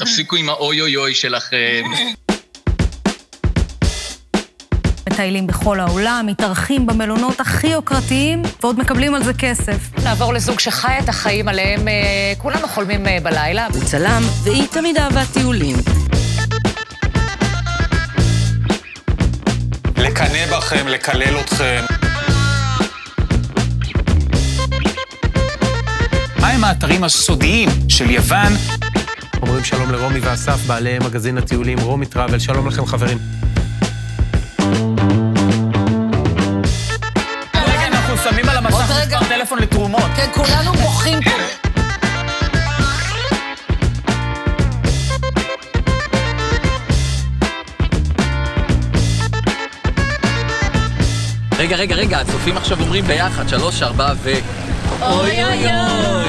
תפסיקו עם האוי אוי אוי שלכם. מטיילים בכל העולם, מתארחים במלונות הכי יוקרתיים, ועוד מקבלים על זה כסף. נעבור לזוג שחי את החיים עליהם אה, כולנו חולמים אה, בלילה. הוא צלם, והיא תמיד אהבה טיולים. לקנא בכם, לקלל אתכם. מהם האתרים הסודיים של יוון? אומרים שלום לרומי ואסף, בעלי מגזין הטיולים רומי טראבל, שלום לכם חברים. רגע, אנחנו שמים על המסך מספר טלפון לתרומות. כן, כולנו בוכים פה. רגע, רגע, רגע, הצופים עכשיו אומרים ביחד, שלוש, ארבע ו... אוי אוי אוי.